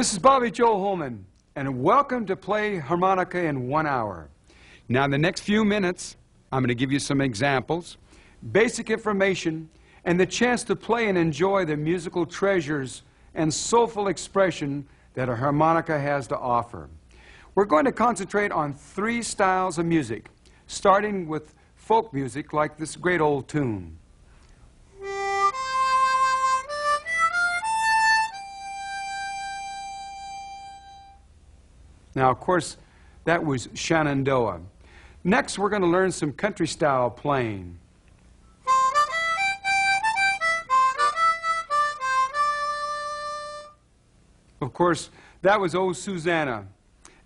Hi, this is Bobby Joe Holman, and welcome to Play Harmonica in One Hour. Now, in the next few minutes, I'm going to give you some examples, basic information, and the chance to play and enjoy the musical treasures and soulful expression that a harmonica has to offer. We're going to concentrate on three styles of music, starting with folk music like this great old tune. Now, of course, that was Shenandoah. Next, we're going to learn some country style playing. Of course, that was Oh Susanna.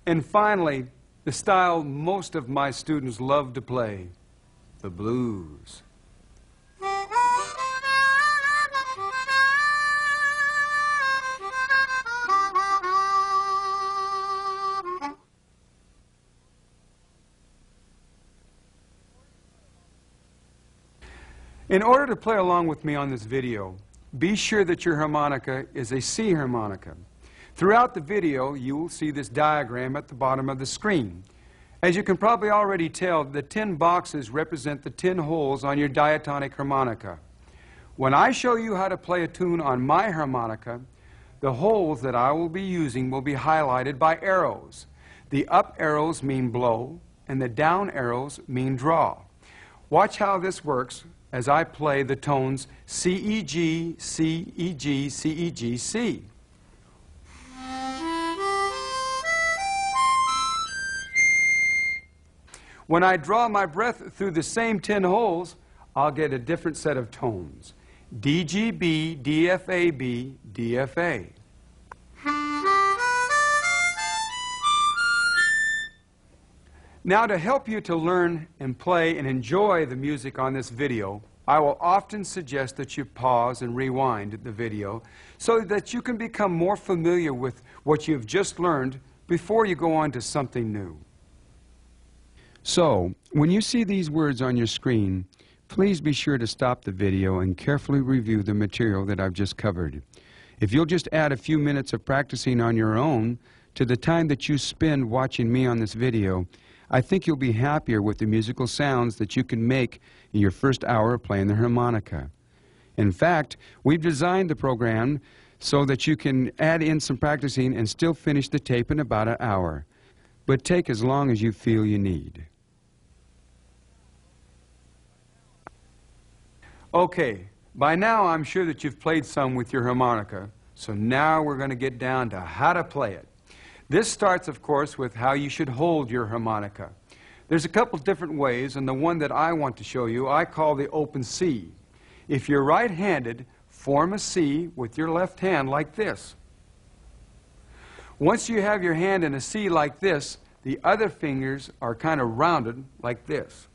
And finally, the style most of my students love to play, the blues. In order to play along with me on this video, be sure that your harmonica is a C harmonica. Throughout the video, you will see this diagram at the bottom of the screen. As you can probably already tell, the 10 boxes represent the 10 holes on your diatonic harmonica. When I show you how to play a tune on my harmonica, the holes that I will be using will be highlighted by arrows. The up arrows mean blow, and the down arrows mean draw. Watch how this works as I play the tones C, E, G, C, E, G, C, E, G, C. When I draw my breath through the same 10 holes, I'll get a different set of tones. D, G, B, D, F, A, B, D, F, A. Now to help you to learn and play and enjoy the music on this video, I will often suggest that you pause and rewind the video so that you can become more familiar with what you've just learned before you go on to something new. So, when you see these words on your screen, please be sure to stop the video and carefully review the material that I've just covered. If you'll just add a few minutes of practicing on your own to the time that you spend watching me on this video, I think you'll be happier with the musical sounds that you can make in your first hour of playing the harmonica. In fact, we've designed the program so that you can add in some practicing and still finish the tape in about an hour. But take as long as you feel you need. Okay, by now I'm sure that you've played some with your harmonica, so now we're going to get down to how to play it. This starts, of course, with how you should hold your harmonica. There's a couple different ways, and the one that I want to show you I call the open C. If you're right-handed, form a C with your left hand like this. Once you have your hand in a C like this, the other fingers are kind of rounded like this.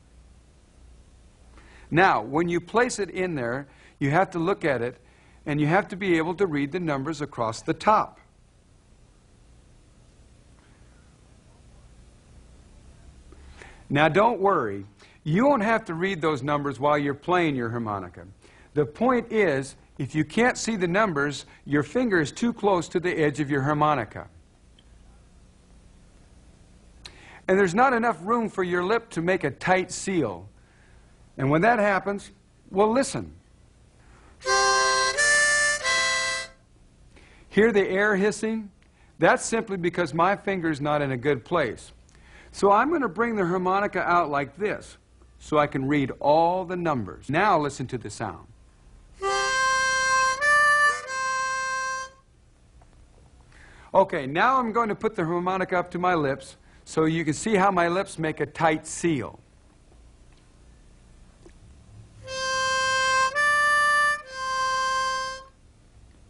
Now, when you place it in there, you have to look at it, and you have to be able to read the numbers across the top. Now, don't worry. You won't have to read those numbers while you're playing your harmonica. The point is, if you can't see the numbers, your finger is too close to the edge of your harmonica. And there's not enough room for your lip to make a tight seal. And when that happens, well, listen. Hear the air hissing? That's simply because my finger's not in a good place. So I'm going to bring the harmonica out like this so I can read all the numbers. Now listen to the sound. Okay, now I'm going to put the harmonica up to my lips so you can see how my lips make a tight seal.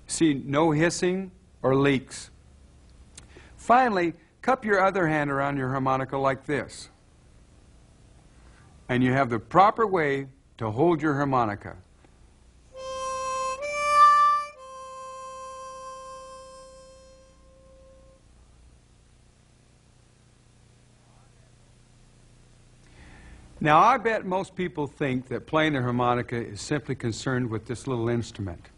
See, no hissing or leaks. Finally, Cup your other hand around your harmonica like this. And you have the proper way to hold your harmonica. Now, I bet most people think that playing the harmonica is simply concerned with this little instrument.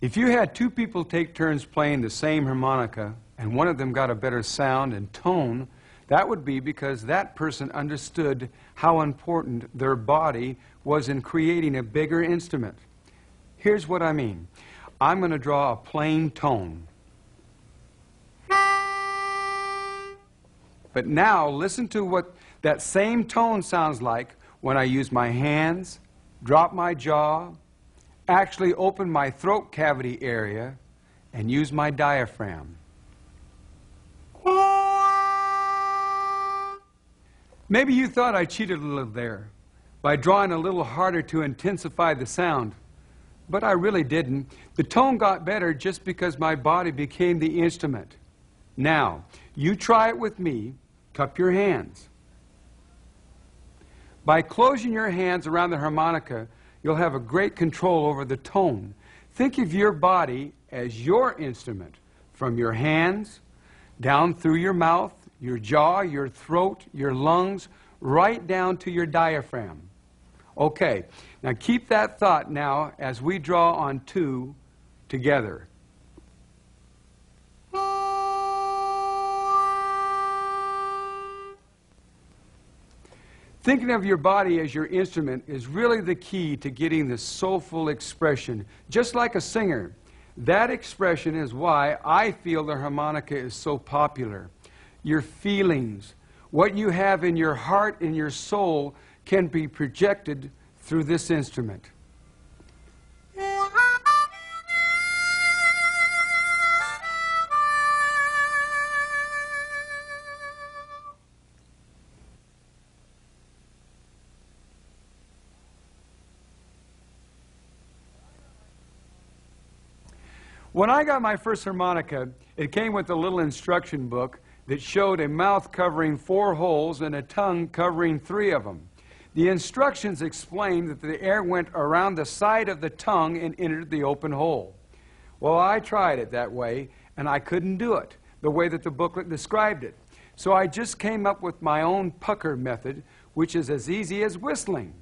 If you had two people take turns playing the same harmonica and one of them got a better sound and tone, that would be because that person understood how important their body was in creating a bigger instrument. Here's what I mean I'm going to draw a plain tone. But now listen to what that same tone sounds like when I use my hands, drop my jaw, actually open my throat cavity area, and use my diaphragm. Maybe you thought I cheated a little there by drawing a little harder to intensify the sound, but I really didn't. The tone got better just because my body became the instrument. Now, you try it with me. Cup your hands. By closing your hands around the harmonica, you'll have a great control over the tone. Think of your body as your instrument, from your hands down through your mouth, your jaw, your throat, your lungs, right down to your diaphragm. Okay, now keep that thought now as we draw on two together. Thinking of your body as your instrument is really the key to getting the soulful expression. Just like a singer, that expression is why I feel the harmonica is so popular. Your feelings, what you have in your heart and your soul, can be projected through this instrument. When I got my first harmonica, it came with a little instruction book that showed a mouth covering four holes and a tongue covering three of them. The instructions explained that the air went around the side of the tongue and entered the open hole. Well, I tried it that way, and I couldn't do it the way that the booklet described it. So I just came up with my own pucker method, which is as easy as whistling.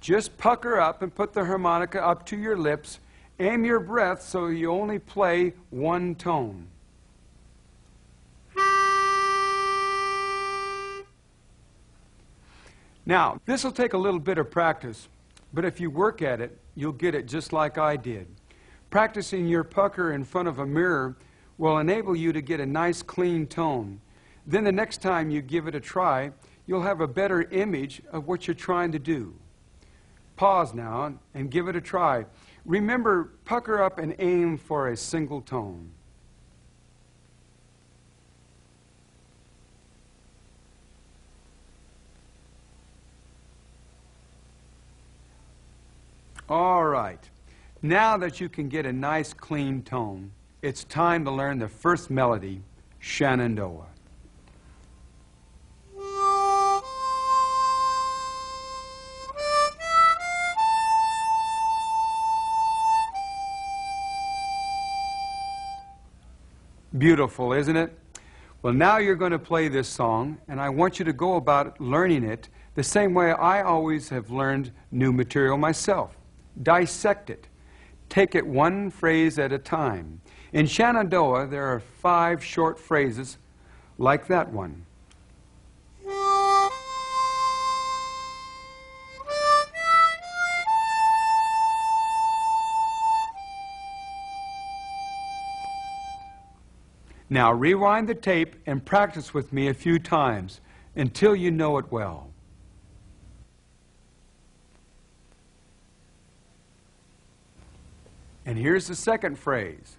Just pucker up and put the harmonica up to your lips. Aim your breath so you only play one tone. Now, this will take a little bit of practice, but if you work at it, you'll get it just like I did. Practicing your pucker in front of a mirror will enable you to get a nice clean tone. Then the next time you give it a try, you'll have a better image of what you're trying to do. Pause now and give it a try. Remember, pucker up and aim for a single tone. All right. Now that you can get a nice clean tone, it's time to learn the first melody, Shenandoah. Beautiful, isn't it? Well, now you're going to play this song, and I want you to go about learning it the same way I always have learned new material myself. Dissect it. Take it one phrase at a time. In Shenandoah, there are five short phrases like that one. Now rewind the tape and practice with me a few times until you know it well. And here's the second phrase.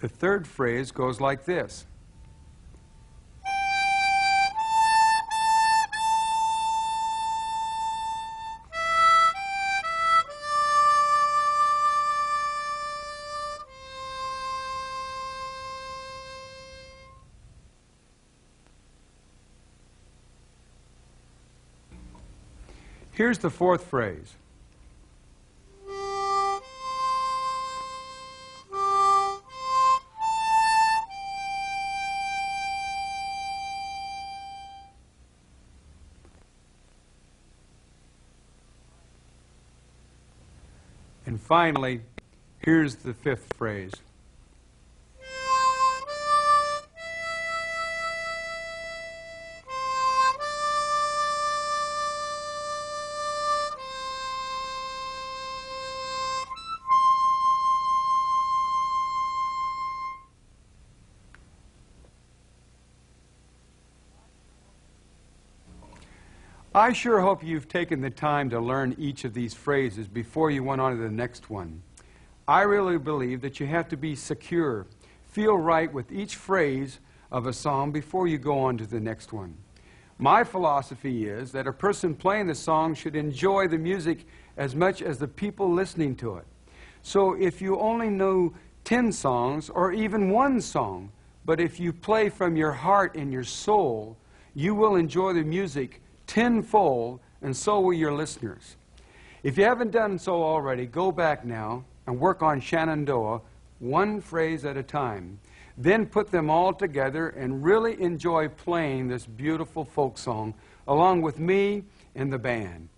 The third phrase goes like this. Here's the fourth phrase. Finally, here's the fifth phrase. I sure hope you've taken the time to learn each of these phrases before you went on to the next one. I really believe that you have to be secure, feel right with each phrase of a song before you go on to the next one. My philosophy is that a person playing the song should enjoy the music as much as the people listening to it. So if you only know 10 songs or even one song, but if you play from your heart and your soul, you will enjoy the music tenfold, and so will your listeners. If you haven't done so already, go back now and work on Shenandoah one phrase at a time. Then put them all together and really enjoy playing this beautiful folk song along with me and the band.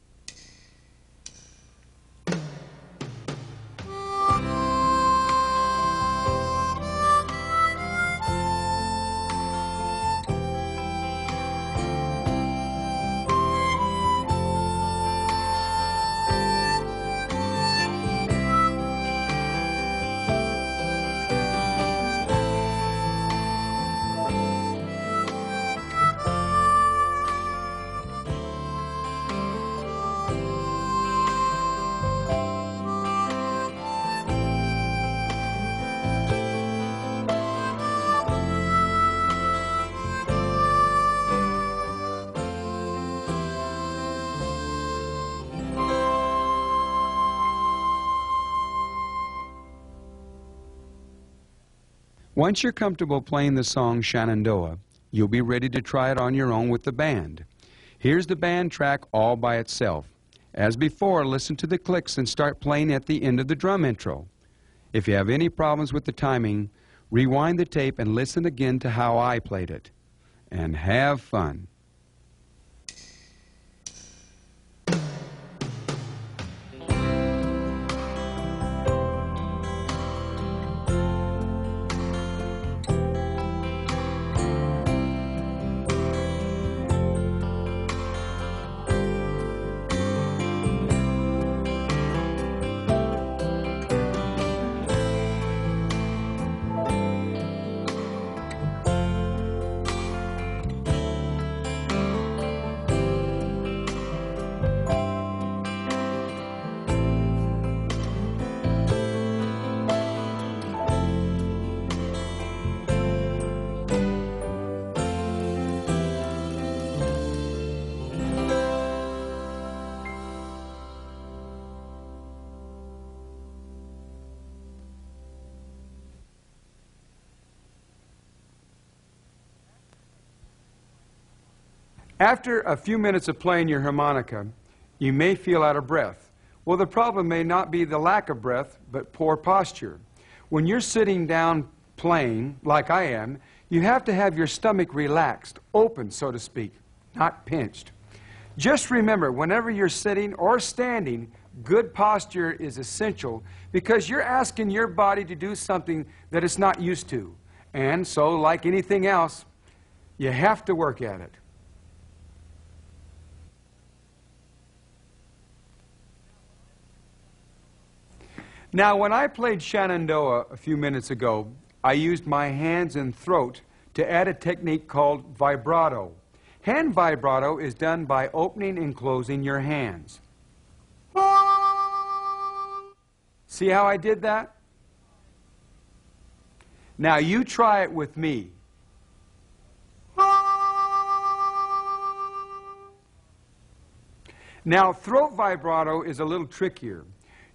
Once you're comfortable playing the song Shenandoah, you'll be ready to try it on your own with the band. Here's the band track all by itself. As before, listen to the clicks and start playing at the end of the drum intro. If you have any problems with the timing, rewind the tape and listen again to how I played it. And have fun. After a few minutes of playing your harmonica, you may feel out of breath. Well, the problem may not be the lack of breath, but poor posture. When you're sitting down playing, like I am, you have to have your stomach relaxed, open, so to speak, not pinched. Just remember, whenever you're sitting or standing, good posture is essential because you're asking your body to do something that it's not used to. And so, like anything else, you have to work at it. Now, when I played Shenandoah a few minutes ago, I used my hands and throat to add a technique called vibrato. Hand vibrato is done by opening and closing your hands. See how I did that? Now you try it with me. Now, throat vibrato is a little trickier.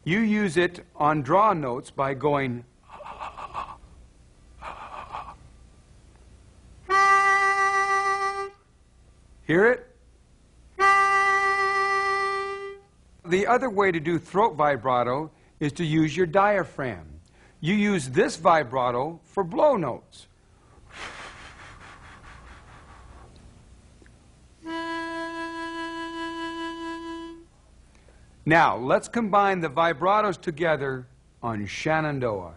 You use it on draw notes by going Hear it? the other way to do throat vibrato is to use your diaphragm. You use this vibrato for blow notes. Now, let's combine the vibratos together on Shenandoah.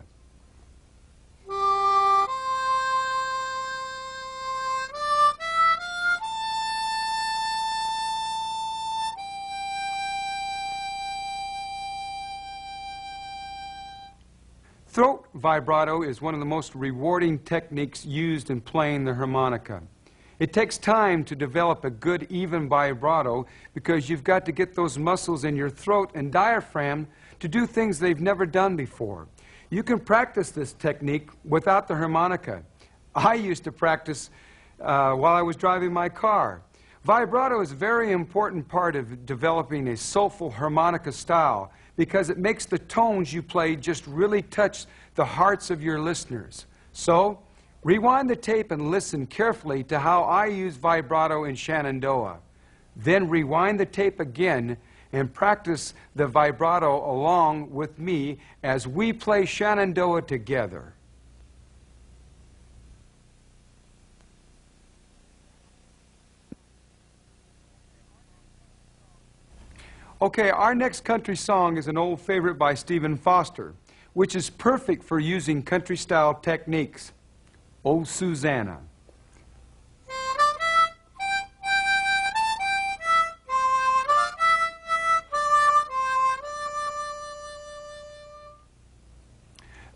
Throat vibrato is one of the most rewarding techniques used in playing the harmonica. It takes time to develop a good even vibrato because you've got to get those muscles in your throat and diaphragm to do things they've never done before. You can practice this technique without the harmonica. I used to practice uh, while I was driving my car. Vibrato is a very important part of developing a soulful harmonica style because it makes the tones you play just really touch the hearts of your listeners. So, rewind the tape and listen carefully to how I use vibrato in Shenandoah. Then rewind the tape again and practice the vibrato along with me as we play Shenandoah together. Okay, our next country song is an old favorite by Stephen Foster, which is perfect for using country style techniques. Oh, Susanna.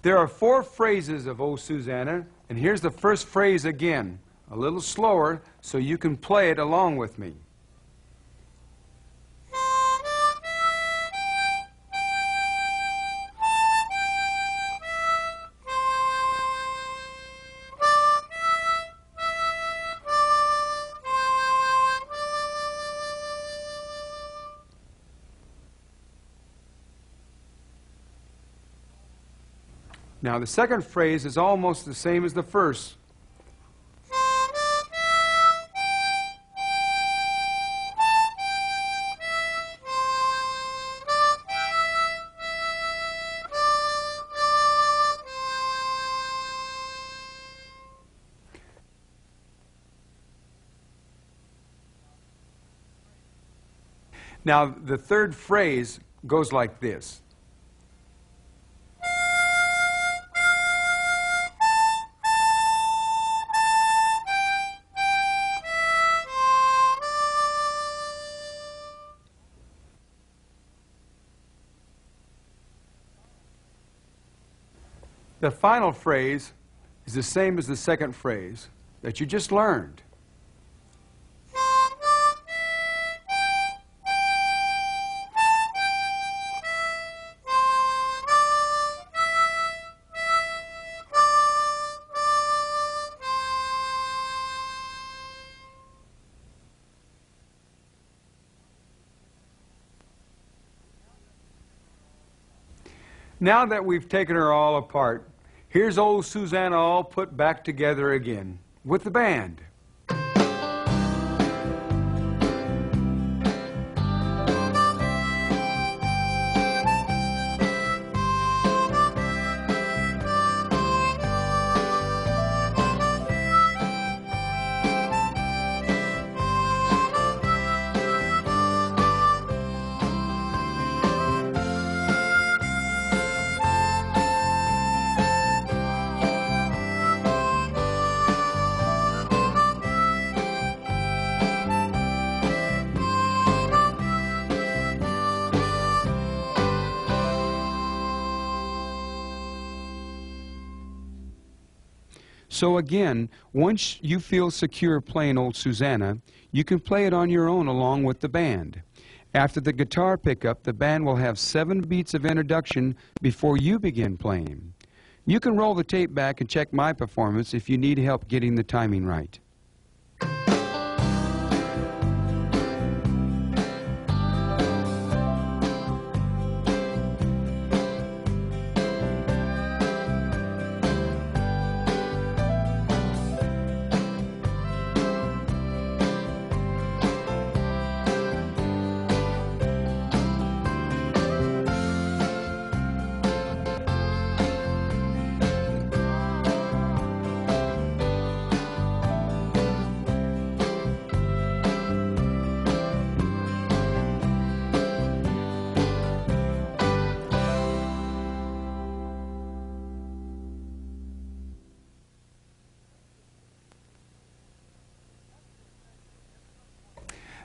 There are four phrases of Oh Susanna, and here's the first phrase again, a little slower so you can play it along with me. Now, the second phrase is almost the same as the first. Now, the third phrase goes like this. The final phrase is the same as the second phrase that you just learned. Now that we've taken her all apart, here's old Susanna all put back together again with the band. So again, once you feel secure playing Old Susanna, you can play it on your own along with the band. After the guitar pickup, the band will have seven beats of introduction before you begin playing. You can roll the tape back and check my performance if you need help getting the timing right.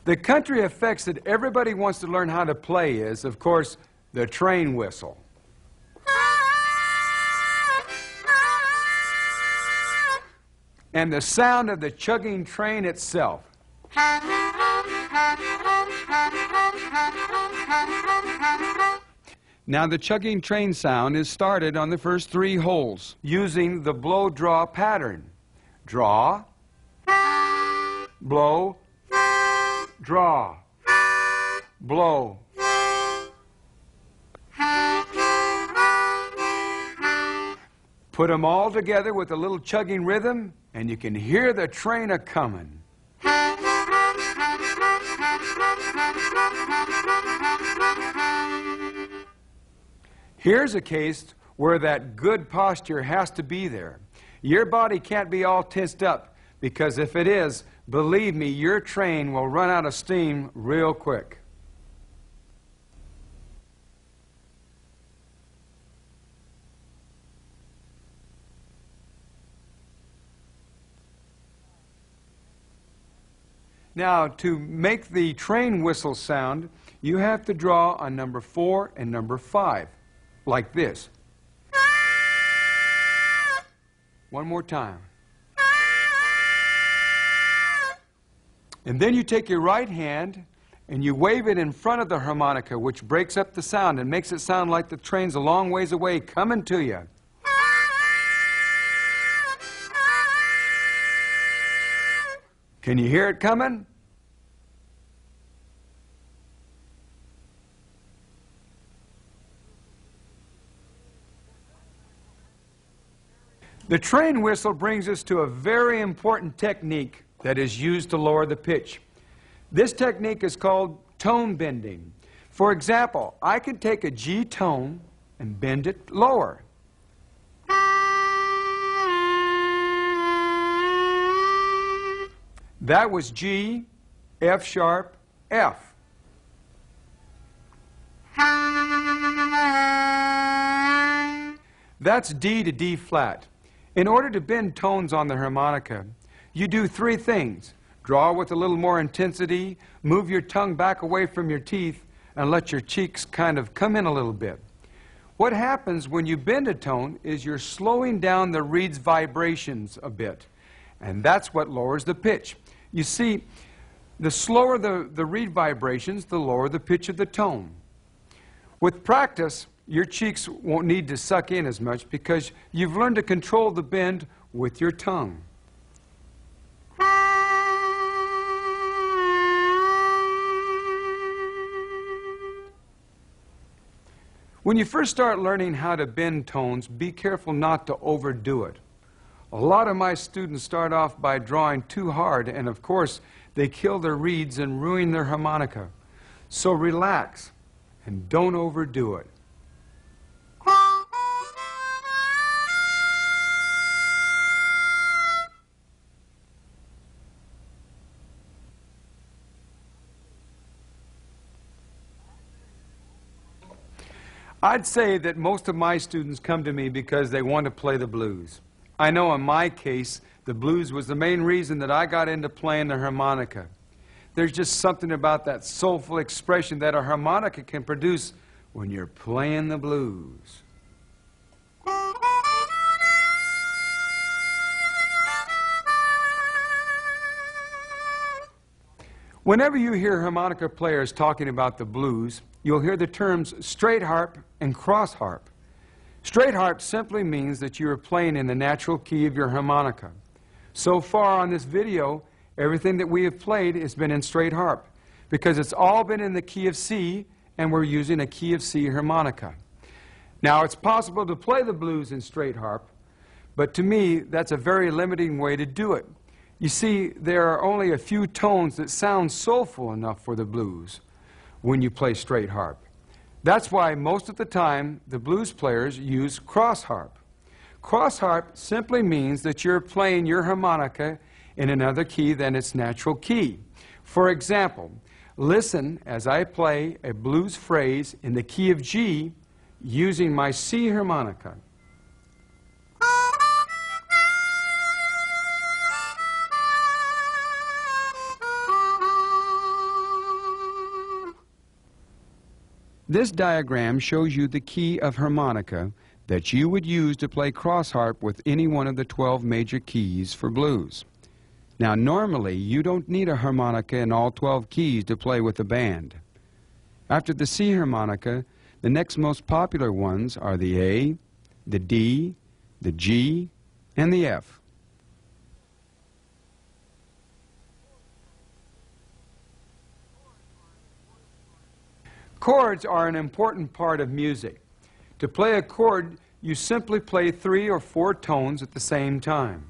The country effects that everybody wants to learn how to play is, of course, the train whistle. And the sound of the chugging train itself. Now the chugging train sound is started on the first three holes using the blow-draw pattern. Draw, blow, draw, blow. Put them all together with a little chugging rhythm, and you can hear the train a coming. Here's a case where that good posture has to be there. Your body can't be all tensed up because if it is, believe me, your train will run out of steam real quick. Now, to make the train whistle sound, you have to draw on number four and number five, like this. One more time. And then you take your right hand and you wave it in front of the harmonica, which breaks up the sound and makes it sound like the train's a long ways away coming to you. Can you hear it coming? The train whistle brings us to a very important technique that is used to lower the pitch. This technique is called tone bending. For example, I could take a G tone and bend it lower. That was G, F sharp, F. That's D to D flat. In order to bend tones on the harmonica, you do three things. Draw with a little more intensity, move your tongue back away from your teeth, and let your cheeks kind of come in a little bit. What happens when you bend a tone is you're slowing down the reed's vibrations a bit, and that's what lowers the pitch. You see, the slower the, the reed vibrations, the lower the pitch of the tone. With practice, your cheeks won't need to suck in as much because you've learned to control the bend with your tongue. When you first start learning how to bend tones, be careful not to overdo it. A lot of my students start off by drawing too hard, and of course, they kill their reeds and ruin their harmonica. So relax and don't overdo it. I'd say that most of my students come to me because they want to play the blues. I know in my case, the blues was the main reason that I got into playing the harmonica. There's just something about that soulful expression that a harmonica can produce when you're playing the blues. Whenever you hear harmonica players talking about the blues, you'll hear the terms straight harp and cross harp. Straight harp simply means that you are playing in the natural key of your harmonica. So far on this video, everything that we have played has been in straight harp because it's all been in the key of C and we're using a key of C harmonica. Now, it's possible to play the blues in straight harp, but to me, that's a very limiting way to do it. You see, there are only a few tones that sound soulful enough for the blues when you play straight harp. That's why most of the time the blues players use cross harp. Cross harp simply means that you're playing your harmonica in another key than its natural key. For example, listen as I play a blues phrase in the key of G using my C harmonica. This diagram shows you the key of harmonica that you would use to play cross harp with any one of the 12 major keys for blues. Now, normally, you don't need a harmonica in all 12 keys to play with a band. After the C harmonica, the next most popular ones are the A, the D, the G, and the F. Chords are an important part of music. To play a chord, you simply play three or four tones at the same time.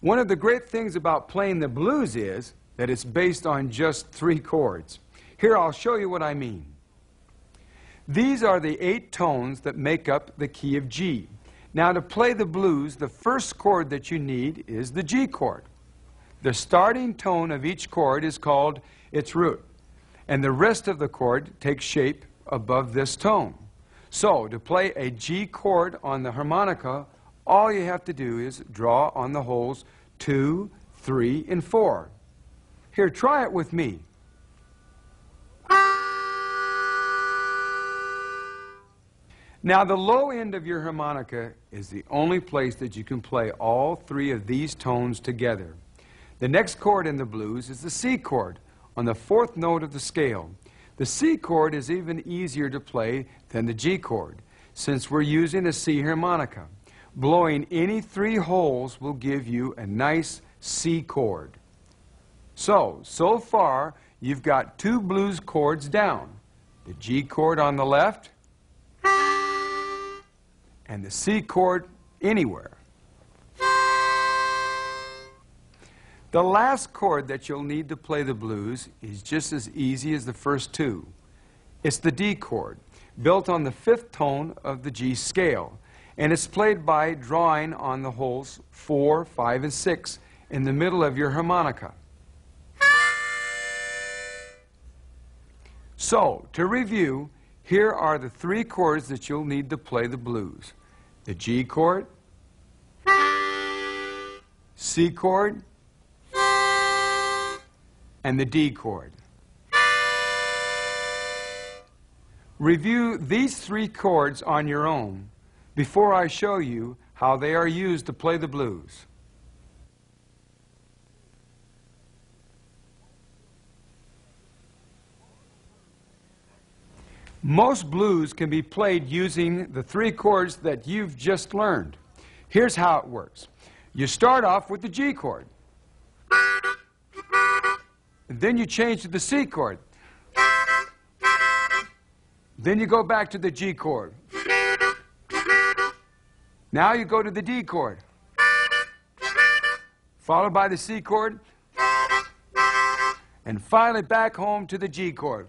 One of the great things about playing the blues is that it's based on just three chords. Here, I'll show you what I mean. These are the eight tones that make up the key of G. Now, to play the blues, the first chord that you need is the G chord. The starting tone of each chord is called its root, and the rest of the chord takes shape above this tone. So, to play a G chord on the harmonica, all you have to do is draw on the holes 2, 3, and 4. Here, try it with me. Now, the low end of your harmonica is the only place that you can play all three of these tones together. The next chord in the blues is the C chord on the fourth note of the scale. The C chord is even easier to play than the G chord since we're using a C harmonica. Blowing any three holes will give you a nice C chord. So, so far, you've got two blues chords down. The G chord on the left and the C chord anywhere. The last chord that you'll need to play the blues is just as easy as the first two. It's the D chord, built on the fifth tone of the G scale, and it's played by drawing on the holes 4, 5, and 6 in the middle of your harmonica. So, to review, here are the three chords that you'll need to play the blues. The G chord, C chord, and the D chord. Review these three chords on your own before I show you how they are used to play the blues. Most blues can be played using the three chords that you've just learned. Here's how it works. You start off with the G chord. And then you change to the C chord. Then you go back to the G chord. Now you go to the D chord. Followed by the C chord. And finally back home to the G chord.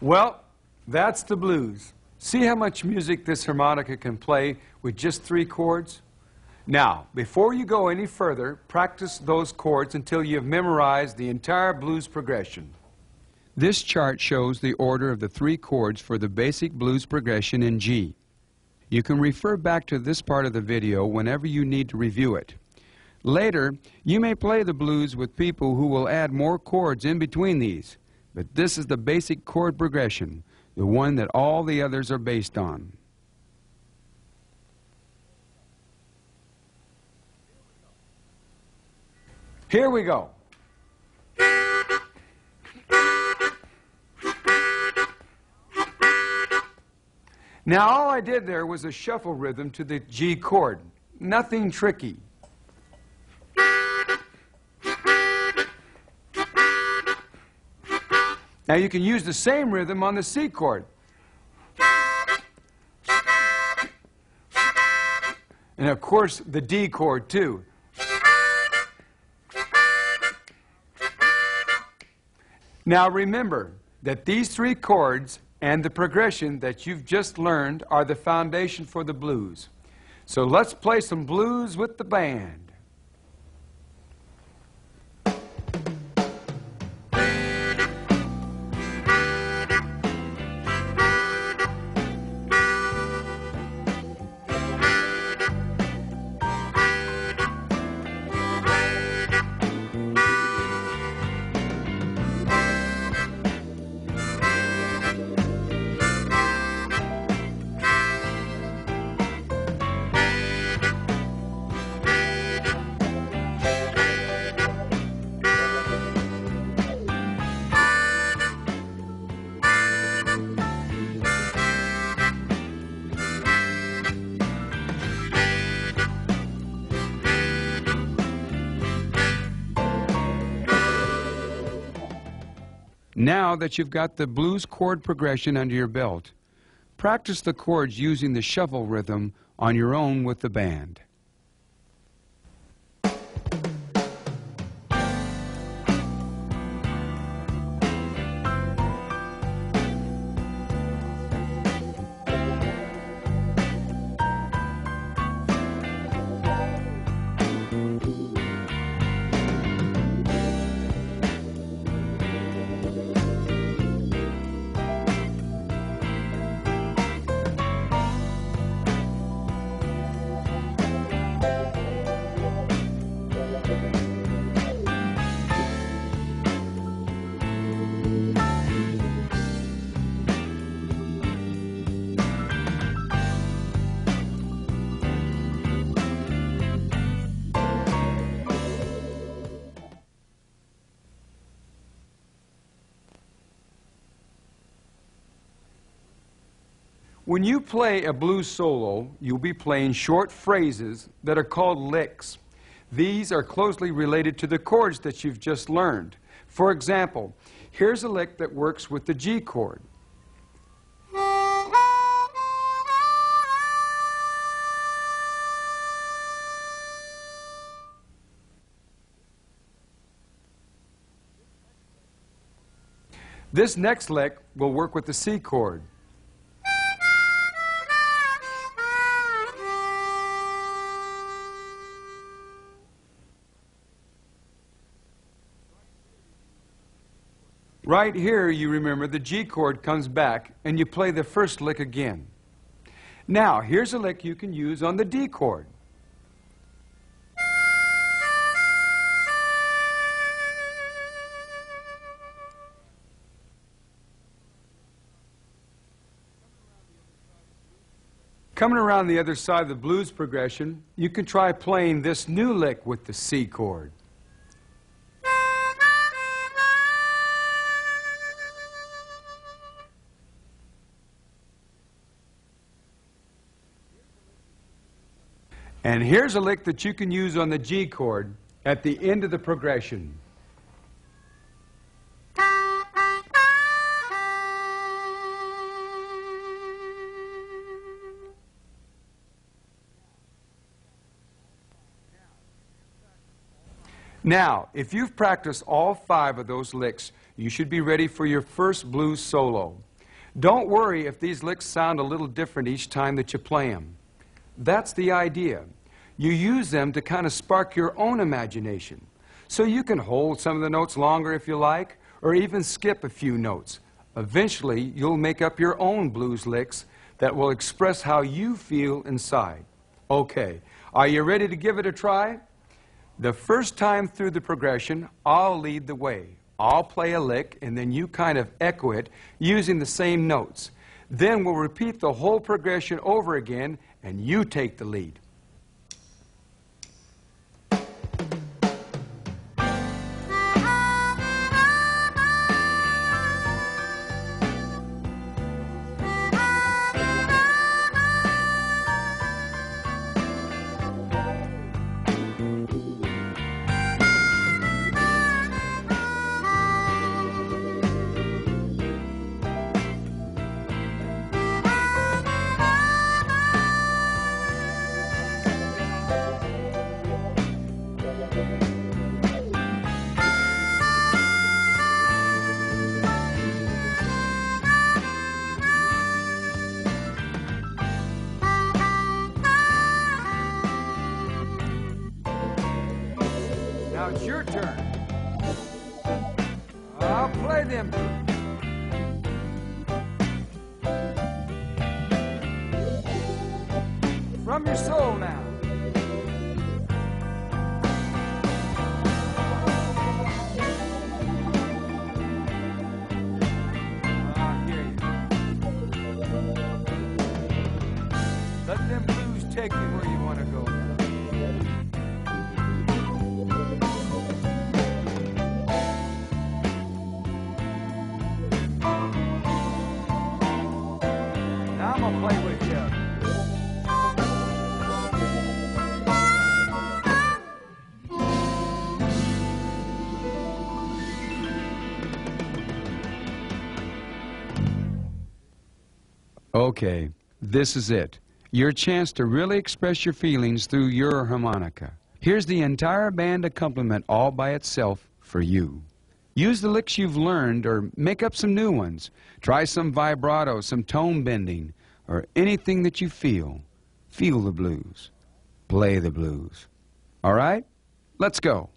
Well, that's the blues. See how much music this harmonica can play with just three chords? Now, before you go any further, practice those chords until you have memorized the entire blues progression. This chart shows the order of the three chords for the basic blues progression in G. You can refer back to this part of the video whenever you need to review it. Later, you may play the blues with people who will add more chords in between these, but this is the basic chord progression, the one that all the others are based on. Here we go. Now, all I did there was a shuffle rhythm to the G chord. Nothing tricky. Now, you can use the same rhythm on the C chord. And of course, the D chord, too. Now remember that these three chords and the progression that you've just learned are the foundation for the blues. So let's play some blues with the band. Now that you've got the blues chord progression under your belt, practice the chords using the shuffle rhythm on your own with the band. When you play a blues solo, you'll be playing short phrases that are called licks. These are closely related to the chords that you've just learned. For example, here's a lick that works with the G chord. This next lick will work with the C chord. Right here, you remember the G chord comes back and you play the first lick again. Now, here's a lick you can use on the D chord. Coming around the other side of the blues progression, you can try playing this new lick with the C chord. And here's a lick that you can use on the G chord at the end of the progression. Now, if you've practiced all five of those licks, you should be ready for your first blues solo. Don't worry if these licks sound a little different each time that you play them. That's the idea. You use them to kind of spark your own imagination. So you can hold some of the notes longer if you like, or even skip a few notes. Eventually, you'll make up your own blues licks that will express how you feel inside. Okay, are you ready to give it a try? The first time through the progression, I'll lead the way. I'll play a lick, and then you kind of echo it using the same notes. Then we'll repeat the whole progression over again, and you take the lead. take me where you want to go. Now I'm going to play with you. Okay, this is it. Your chance to really express your feelings through your harmonica. Here's the entire band accompaniment all by itself for you. Use the licks you've learned or make up some new ones. Try some vibrato, some tone bending, or anything that you feel. Feel the blues. Play the blues. All right? Let's go.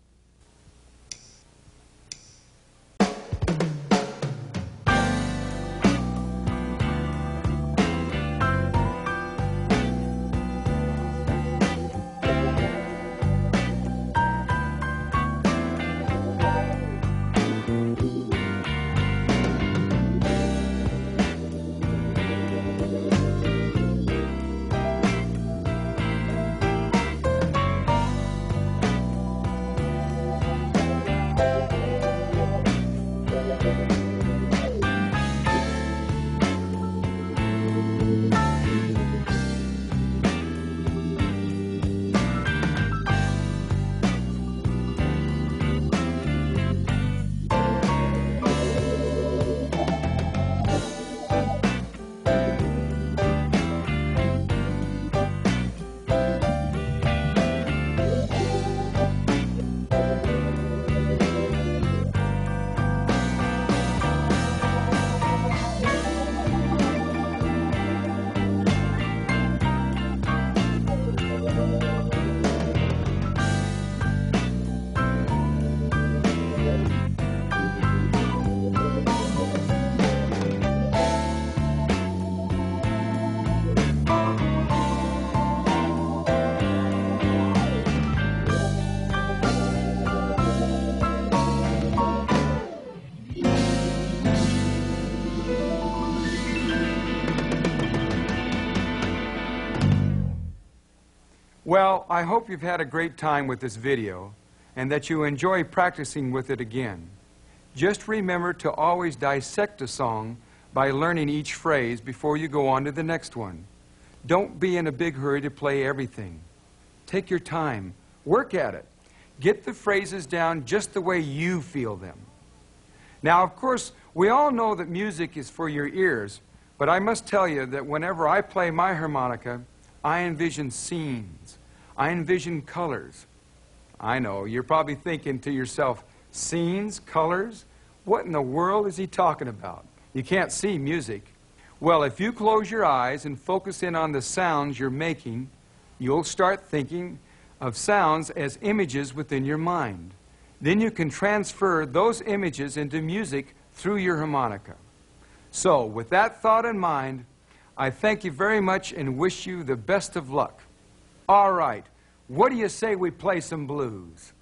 Well, I hope you've had a great time with this video and that you enjoy practicing with it again. Just remember to always dissect a song by learning each phrase before you go on to the next one. Don't be in a big hurry to play everything. Take your time. Work at it. Get the phrases down just the way you feel them. Now, of course, we all know that music is for your ears, but I must tell you that whenever I play my harmonica, I envision scenes. I envision colors. I know, you're probably thinking to yourself, scenes, colors? What in the world is he talking about? You can't see music. Well, if you close your eyes and focus in on the sounds you're making, you'll start thinking of sounds as images within your mind. Then you can transfer those images into music through your harmonica. So, with that thought in mind, I thank you very much and wish you the best of luck. All right. What do you say we play some blues?